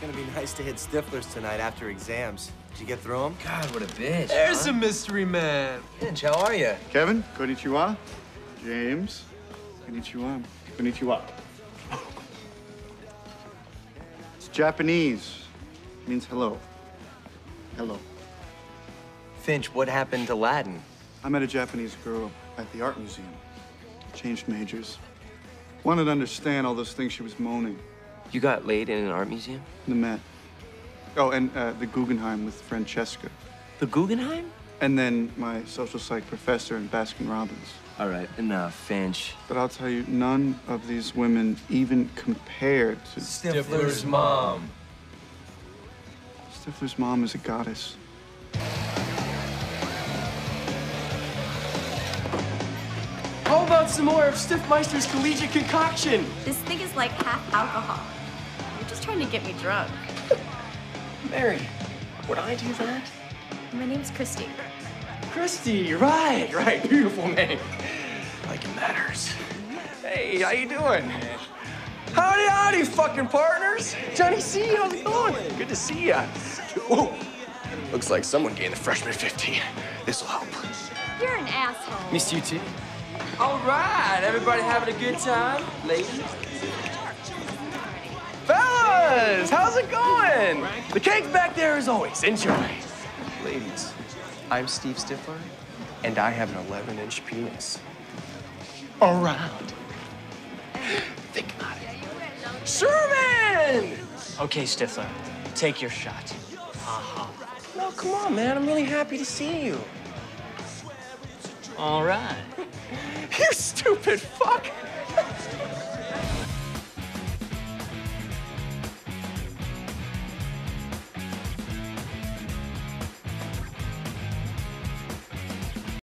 It's gonna be nice to hit Stiflers tonight after exams. Did you get through them? God, what a bitch. There's huh? a mystery man. Finch, how are you? Kevin, konnichiwa. James, konnichiwa. Konnichiwa. It's Japanese. It means hello. Hello. Finch, what happened to Latin? I met a Japanese girl at the art museum. Changed majors. Wanted to understand all those things she was moaning. You got laid in an art museum? The Met. Oh, and uh, the Guggenheim with Francesca. The Guggenheim? And then my social psych professor in Baskin Robbins. All right, enough, Finch. But I'll tell you, none of these women even compare to Stifler's mom. Stifler's mom is a goddess. How about some more of Stifmeister's collegiate concoction? This thing is like half alcohol. You're just trying to get me drunk. Mary, would I do that? My name's Christy. Christy, right, right, beautiful name. Like it matters. Hey, how you doing? Howdy, howdy, fucking partners. Johnny C, how's it going? Good to see ya. Whoa. Looks like someone gained the freshman 15. This'll help. You're an asshole. Miss you too. All right, everybody having a good time, ladies? It going? The cake's back there as always. Enjoy. Ladies, I'm Steve Stifler, and I have an 11-inch penis. Around. Think about it. Sherman! Okay, Stifler, take your shot. Uh-huh. No, come on, man. I'm really happy to see you. All right. You stupid fuck!